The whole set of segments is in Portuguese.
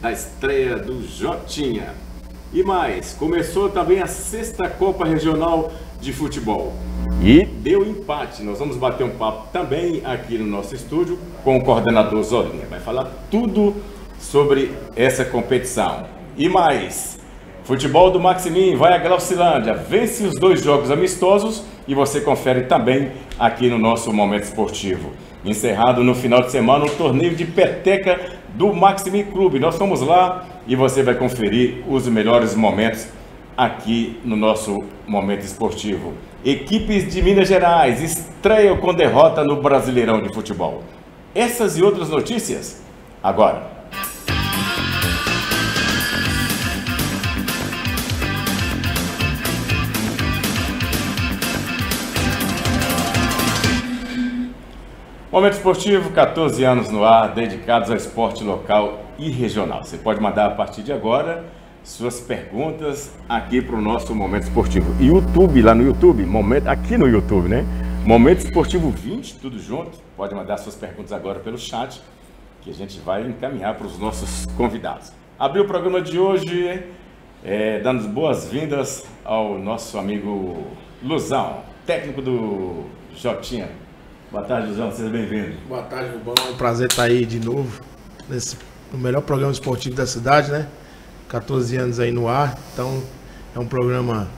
da estreia do Jotinha. E mais, começou também a sexta Copa Regional de Futebol. E deu empate. Nós vamos bater um papo também aqui no nosso estúdio com o coordenador Zorinha. Vai falar tudo sobre essa competição. E mais, futebol do Maximin vai a Glaucilândia, vence os dois jogos amistosos e você confere também aqui no nosso Momento Esportivo. Encerrado no final de semana o torneio de peteca do Maximin Clube. Nós fomos lá e você vai conferir os melhores momentos aqui no nosso Momento Esportivo. Equipes de Minas Gerais estreiam com derrota no Brasileirão de Futebol. Essas e outras notícias agora. Momento Esportivo, 14 anos no ar, dedicados ao esporte local e regional. Você pode mandar a partir de agora suas perguntas aqui para o nosso Momento Esportivo. YouTube, lá no YouTube, momento, aqui no YouTube, né? Momento Esportivo 20, tudo junto. Pode mandar suas perguntas agora pelo chat, que a gente vai encaminhar para os nossos convidados. Abriu o programa de hoje, é, dando boas-vindas ao nosso amigo Luzão, técnico do Jotinha Boa tarde, João, seja bem-vindo. Boa tarde, Rubão. É um prazer estar aí de novo, nesse, no melhor programa esportivo da cidade, né? 14 anos aí no ar, então é um programa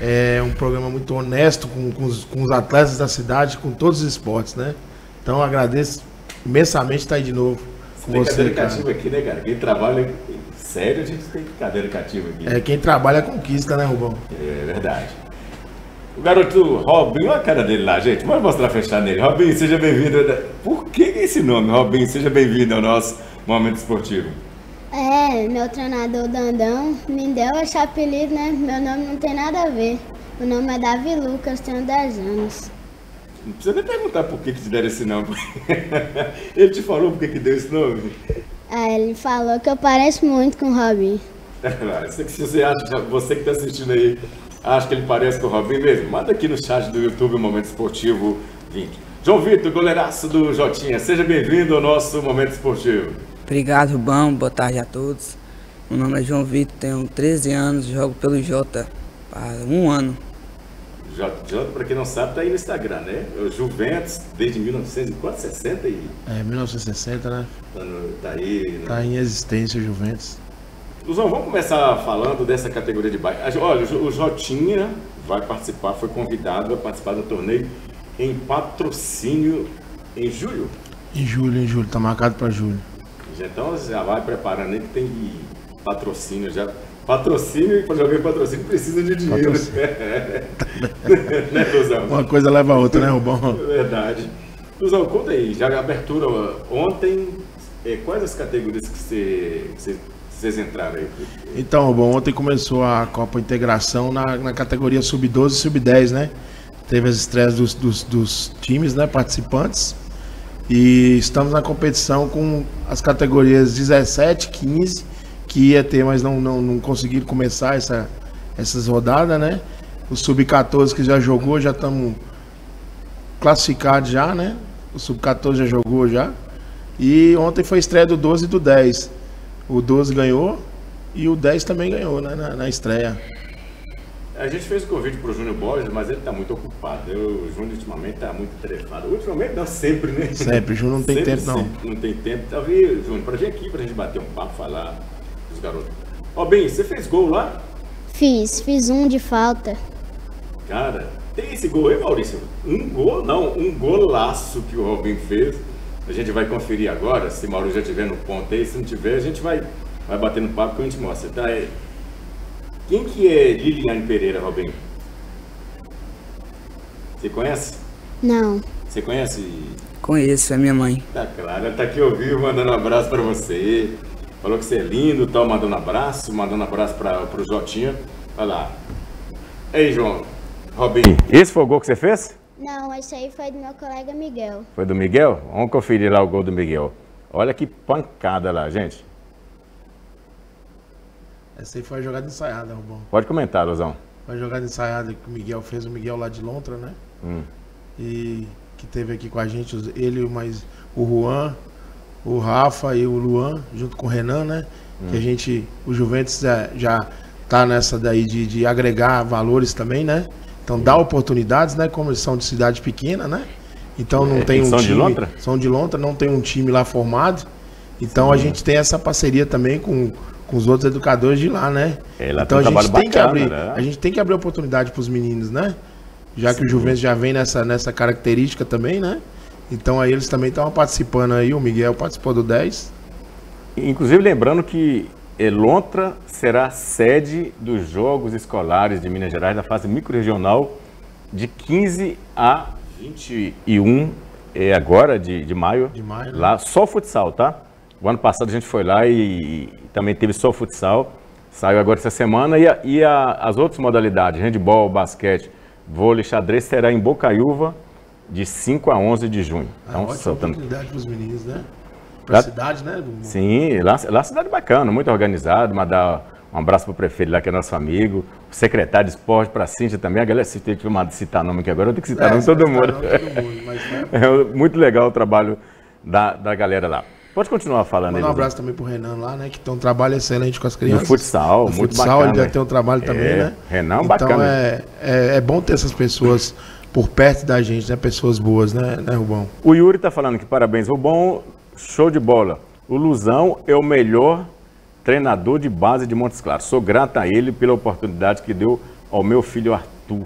é um programa muito honesto com, com, os, com os atletas da cidade, com todos os esportes, né? Então agradeço imensamente estar aí de novo com tem você. Cadeira cativa aqui, né, cara? Quem trabalha sério, a gente tem cadeira cativa aqui. É, quem trabalha conquista, né, Rubão? É verdade. O garoto Robin, olha a cara dele lá, gente. Vamos mostrar fechar nele. Robin, seja bem-vindo. Por que esse nome, Robin? Seja bem-vindo ao nosso momento esportivo. É, meu treinador Dandão me deu esse apelido, né? Meu nome não tem nada a ver. O nome é Davi Lucas, tenho 10 anos. Não precisa nem perguntar por que, que te deram esse nome. ele te falou por que, que deu esse nome? É, ele falou que eu pareço muito com o Robin. você acha, você que está assistindo aí, Acho que ele parece com o Robin mesmo. Manda aqui no chat do YouTube o Momento Esportivo 20. João Vitor, goleiraço do Jotinha, seja bem-vindo ao nosso Momento Esportivo. Obrigado, Rubão. Boa tarde a todos. Meu nome é João Vitor, tenho 13 anos, jogo pelo Jota há um ano. Jota, Jota para quem não sabe, tá aí no Instagram, né? O Juventus, desde 1960 e... É, 1960, né? Tá, no, tá aí... Né? Tá em existência o Juventus. Luzão, vamos começar falando dessa categoria de bike. Olha, o Jotinha vai participar, foi convidado a participar do torneio em patrocínio em julho. Em julho, em julho, tá marcado para julho. Então já vai preparando aí que tem patrocínio já. Patrocínio e para jogar patrocínio precisa de dinheiro. né, Luzão? Uma coisa leva a outra, né, Rubão? Verdade. Luzão, conta aí, já a abertura ontem, é, quais as categorias que você, que você vocês entraram aí? Então, bom, ontem começou a Copa Integração na, na categoria Sub-12 e Sub-10, né? Teve as estreias dos, dos, dos, times, né, participantes. E estamos na competição com as categorias 17, 15, que ia ter, mas não, não, não conseguiram começar essa, essas rodadas, né? O Sub-14 que já jogou, já estamos classificados já, né? O Sub-14 já jogou já. E ontem foi a estreia do 12 e do 10. O 12 ganhou e o 10 também ganhou né, na, na estreia. A gente fez o convite para o Júnior Borges, mas ele está muito ocupado. Eu, o Júnior ultimamente está muito tarefado. Ultimamente não, sempre, né? Sempre, o Júnior não tem sempre, tempo não. Sempre, não tem tempo. Talvez, Júnior, para vir aqui, para a gente bater um papo, falar dos garotos. Ó, bem, você fez gol lá? Fiz, fiz um de falta. Cara, tem esse gol aí, Maurício? Um gol, não, um golaço que o Robin fez. A gente vai conferir agora, se Mauro já estiver no ponto aí, se não tiver, a gente vai, vai bater no papo que a gente mostra. Tá? É, quem que é Liliane Pereira, Robin? Você conhece? Não. Você conhece? Conheço, é minha mãe. Tá claro, ela tá aqui ao vivo mandando um abraço para você. Falou que você é lindo, tal, mandando abraço, mandando abraço para o Jotinha. Olha lá. Ei, João. Robin, esse foi o gol que você fez? Não, esse aí foi do meu colega Miguel. Foi do Miguel? Vamos conferir lá o gol do Miguel. Olha que pancada lá, gente. Essa aí foi a jogada ensaiada, Rubão. Pode comentar, Luzão. Foi a jogada ensaiada que o Miguel fez, o Miguel lá de Lontra, né? Hum. E que teve aqui com a gente, ele mais o Juan, o Rafa e o Luan, junto com o Renan, né? Que a gente, o Juventus já, já tá nessa daí de, de agregar valores também, né? Então dá oportunidades, né? Como eles são de cidade pequena, né? Então não É, tem um são de time. Lontra? São de Lontra, não tem um time lá formado. Então a gente tem essa parceria também com, com os outros educadores de lá, né? É, lá então tem a gente tem que bacana, abrir, né? a gente tem que abrir oportunidade para os meninos, né? Já que o Juventus já vem nessa, nessa característica também, né? Então aí eles também estão participando aí, o Miguel participou do 10. Inclusive lembrando que eh, Lontra será sede dos Jogos Escolares de Minas Gerais da fase microrregional de 15 a 21 é agora de, de maio. De maio? Lá só futsal, tá? O ano passado a gente foi lá e, e também teve só futsal. Saiu agora essa semana e, a- e a- as outras modalidades, handball, basquete, vôlei, xadrez, será em Bocaiúva de 5 a 11 de junho. É Então, ótima soltando- oportunidade para os meninos, né? Para a cidade, né? Sim, lá, lá é uma cidade bacana, muito organizado. Mandar um abraço pro prefeito lá, que é nosso amigo. O secretário de esporte, pra Cíntia também. A galera, se tem que citar nome aqui agora, eu tenho que citar nome de todo É, mundo. todo mundo, mas, né? É muito legal o trabalho da, da galera lá. Pode continuar falando Mandar um abraço também pro Renan lá, né? Que tem um trabalho excelente com as No crianças. futsal, No muito futsal, bacana. ele já tem um trabalho também, É, né? Renan, então bacana. É, é, é bom ter essas pessoas por perto da gente, né? Pessoas boas, né, né Rubão? O Yuri tá falando que parabéns, Rubão, show de bola. O Luzão é o melhor treinador de base de Montes Claros. Sou grato a ele pela oportunidade que deu ao meu filho Arthur.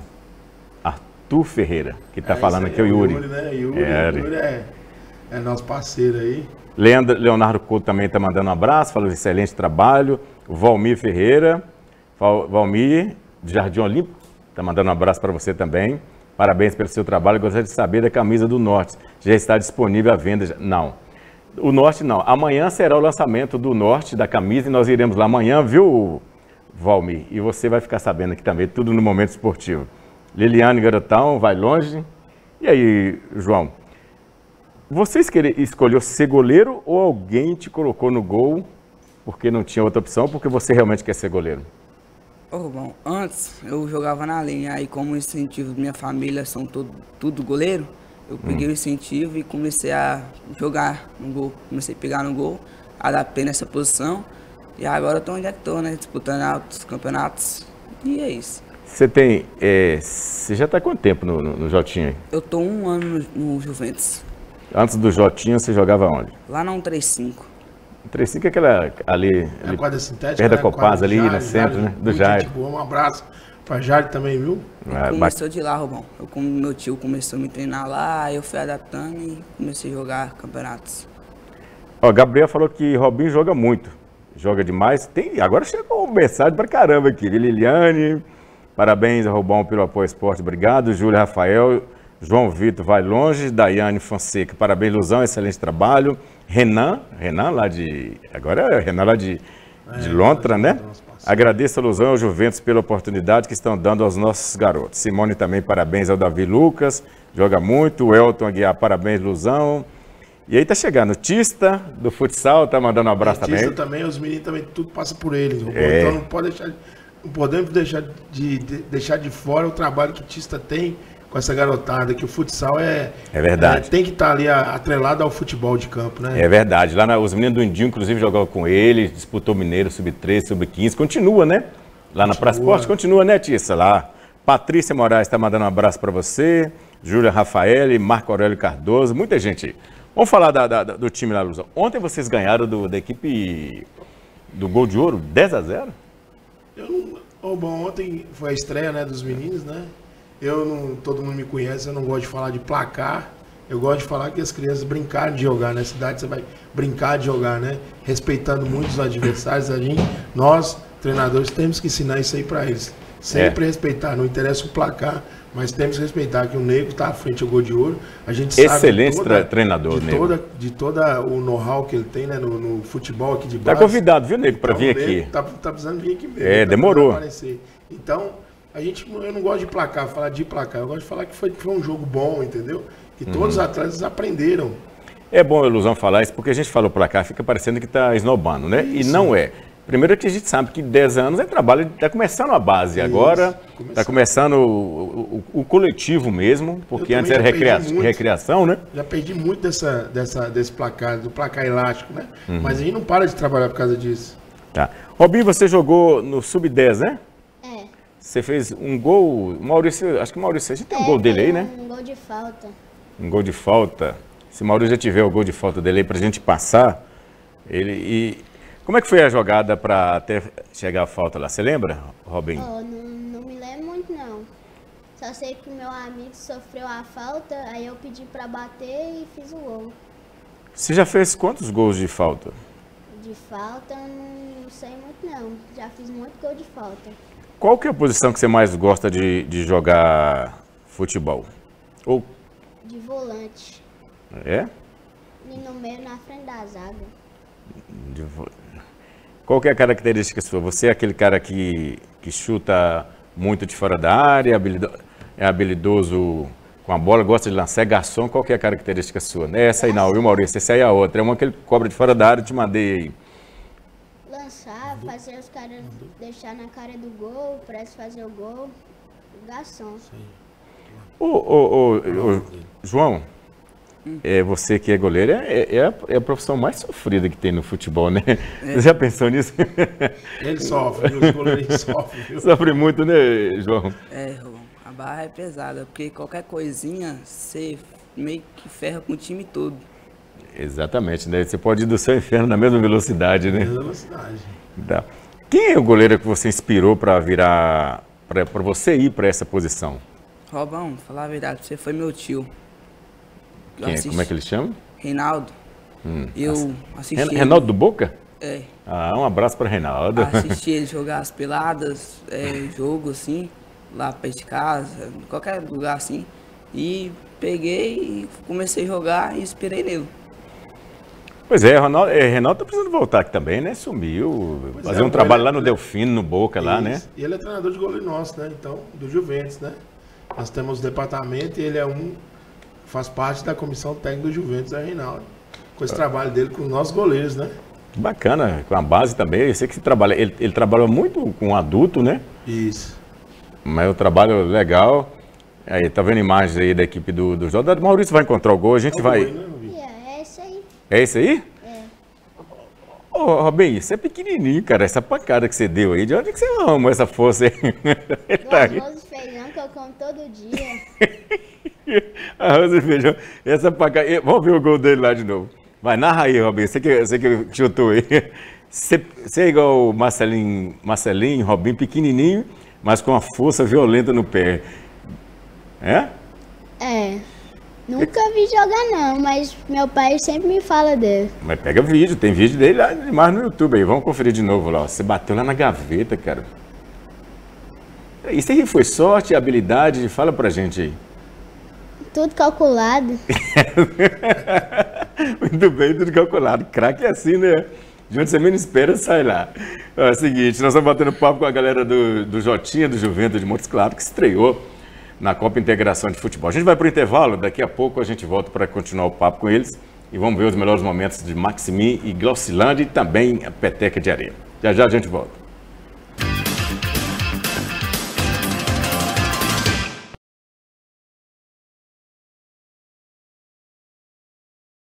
Arthur Ferreira, que tá falando aqui, é o Yuri. Yuri, né? Yuri, É, Yuri é, é nosso parceiro aí. Leandro, Leonardo Couto também está mandando um abraço, falou excelente trabalho. Valmir Ferreira, Val- Valmir, de Jardim Olímpico, está mandando um abraço para você também. Parabéns pelo seu trabalho. Gostaria de saber da camisa do Norte. Já está disponível à venda? Não. O Norte não. Amanhã será o lançamento do Norte da camisa e nós iremos lá amanhã, viu, Valmir? E você vai ficar sabendo aqui também, tudo no momento esportivo. Liliane Garotão, vai longe. E aí, João? Você escolhe- escolheu ser goleiro ou alguém te colocou no gol porque não tinha outra opção, porque você realmente quer ser goleiro? Ô, bom, antes eu jogava na linha, aí como incentivo minha família são todo, tudo goleiro, eu peguei o incentivo e comecei a jogar no gol. Comecei a pegar no gol, adaptei nessa posição e agora eu tô onde é que tô, né? Disputando altos campeonatos. E é isso. Você tem. é, você já está quanto tempo no, no, no Jotinho? aí? Eu tô um ano no, no Juventus. Antes do Jotinho, você jogava onde? Lá na 135. 35 é aquela ali. É a quadra sintética. perto da né? Copasa ali, do no centro, né? Do muito Jale. gente boa. Um abraço pra Jale também, viu? ah, Começou de lá, Rubão. Eu, como meu tio começou a me treinar lá, eu fui adaptando e comecei a jogar campeonatos. Ó, Gabriel falou que Robinho joga muito. Joga demais. Tem, agora chegou mensagem pra caramba aqui. Liliane, parabéns, Robão, pelo apoio ao esporte. Obrigado. Júlio Rafael, João Vitor vai longe. Daiane Fonseca, parabéns, Luzão, excelente trabalho. Renan, Renan lá de. Agora é Renan lá de, de Lontra, né? Agradeço a Luzão e ao Juventus pela oportunidade que estão dando aos nossos garotos. Simone também, parabéns ao Davi Lucas, joga muito. O Elton Aguiar, parabéns, Luzão. E aí tá chegando o Tista do futsal, tá mandando um abraço também. também, os meninos também, tudo passa por eles. É. Então não pode deixar, não podemos deixar de, de- deixar de fora o trabalho que o Tista tem com essa garotada, que o futsal é. É verdade. tem que estar ali a- atrelado ao futebol de campo, né? É verdade. Lá na- os meninos do Indinho, inclusive, jogavam com ele, disputou Mineiro, Sub-13, Sub-15. Continua, né? Lá na Praça Esporte, continua, né, Tissa? Lá. Patrícia Moraes está mandando um abraço para você. Júlia Rafael, Marco Aurélio Cardoso, muita gente. aí. Vamos falar da- da- do time lá, Luzão. Ontem vocês ganharam do- da equipe do Gol de Ouro, 10 a 0 Eu não. Ô, bom, ontem foi a estreia né, dos meninos, né? Eu não. Todo mundo me conhece, eu não gosto de falar de placar. Eu gosto de falar que as crianças brincaram de jogar. Na cidade você vai brincar de jogar, né? Respeitando muito os adversários. A gente, nós, treinadores, temos que ensinar isso aí para eles. Sempre É. respeitar, não interessa o placar, mas temos que respeitar que o Nego está à frente ao gol de ouro. A gente sabe Excelente de tre- treinador, de toda, de toda o know-how que ele tem né, no, no futebol aqui de Tá base. convidado, viu, Nego, para Então, vir aqui. Tá, tá precisando vir aqui mesmo. É, tá demorou. Então, a gente, eu não gosto de placar, falar de placar. Eu gosto de falar que foi, foi um jogo bom, entendeu? Que Uhum. todos os atletas aprenderam. É bom, Ilusão, falar isso, porque a gente falou pra cá, fica parecendo que tá esnobando, né? E não é. Primeiro que a gente sabe que 10 anos é trabalho, está começando a base Isso, agora, está começando o, o- o coletivo mesmo, porque antes era recria- muito. recreação, né? Já perdi muito dessa, dessa, desse placar, do placar elástico, né? Uhum. Mas a gente não para de trabalhar por causa disso. Tá. Robinho, você jogou no Sub-10, né? Você fez um gol, Maurício, acho que o Maurício, a gente tem um É, gol dele aí, né? Um gol de falta. Um gol de falta. Se o Maurício já tiver o gol de falta dele aí pra gente passar, ele e como é que foi a jogada para até chegar a falta lá? Você lembra, Robinho? Oh, não, não me lembro muito não. Só sei que o meu amigo sofreu a falta, aí eu pedi pra bater e fiz o gol. Você já fez quantos gols de falta? De falta, não sei muito não. Já fiz muito gol de falta. Qual que é a posição que você mais gosta de, de jogar futebol? Ou De volante. é? E no meio, na frente da zaga. De Qual que é a característica sua? Você é aquele cara que, que chuta muito de fora da área, habilido- é habilidoso com a bola, gosta de lançar, é garçom, qual que é a característica sua? Não é essa aí não, viu Maurício? Essa aí é a outra, é uma que ele cobra de fora da área, te mandei aí. Lançar, fazer os caras deixar na cara do gol, parece fazer o gol. Garçom. Ô, ô, ô, ô, João, é, você que é goleiro, é, é a, é a profissão mais sofrida que tem no futebol, né? Você já pensou nisso? Ele sofre, os goleiros sofrem, viu? Sofre muito, né, João? É, Rubão, a barra é pesada, porque qualquer coisinha você meio que ferra com o time todo. Exatamente, né? Você pode ir do seu inferno na mesma velocidade, né? Velocidade. Quem é o goleiro que você inspirou para virar, para você ir para essa posição? Robão, falar a verdade, você foi meu tio. É? Como é que ele chama? Reinaldo. eu assisti. Ren- Reinaldo do Boca? É. Ah, um abraço para Reinaldo. Assisti ele jogar as peladas, é, jogo assim, lá perto de casa, qualquer lugar assim. E peguei e comecei a jogar e esperei nele. Pois é, Ronaldo, é, Reinaldo tá precisando voltar aqui também, né? Sumiu. Pois fazer é, um o trabalho goleiro- lá no Delfino, no Boca, lá, né? E ele é treinador de goleiro nosso, né? Então, do Juventus, né? Nós temos o departamento e ele é um. faz parte da comissão técnica do Juventus, é Reinaldo. Com esse trabalho dele com os nossos goleiros, né? Bacana, com a base também. Eu sei que você trabalha, ele, ele trabalha muito com adulto, né? Isso. Mas é um trabalho legal. Aí, tá vendo imagens aí da equipe do, do jogo. Maurício vai encontrar o gol, a gente vai. Foi, né, Vitor? E é, é isso aí. É isso aí? É. Ô, Robin, você é pequenininho, cara. Essa pancada que você deu aí, de onde que você arrumou essa força aí? Tá arroz e feijão que eu como todo dia. Arroz e feijão. Essa pancada. Vamos ver o gol dele lá de novo. Vai, narra aí, Robin. Você que, você que chutou aí. Você, você é igual o Marcelinho, Marcelinho, Robin, pequenininho, mas com uma força violenta no pé. É. Nunca vi jogar não, mas meu pai sempre me fala dele. Mas pega vídeo, tem vídeo dele lá demais no YouTube aí. Vamos conferir de novo lá. Você bateu lá na gaveta, cara. Isso aí foi sorte, habilidade? Fala pra gente aí. Tudo calculado. Muito bem, tudo calculado. Craque é assim, né? De onde você menos espera, sai lá. É o seguinte, nós estamos batendo papo com a galera do, do Jotinha, do Juventus de Montes Claros, que estreou na Copa Integração de Futebol. A gente vai para o intervalo, daqui a pouco a gente volta para continuar o papo com eles e vamos ver os melhores momentos de Maximin e Glaucilândia e também a Peteca de Areia. Já já a gente volta.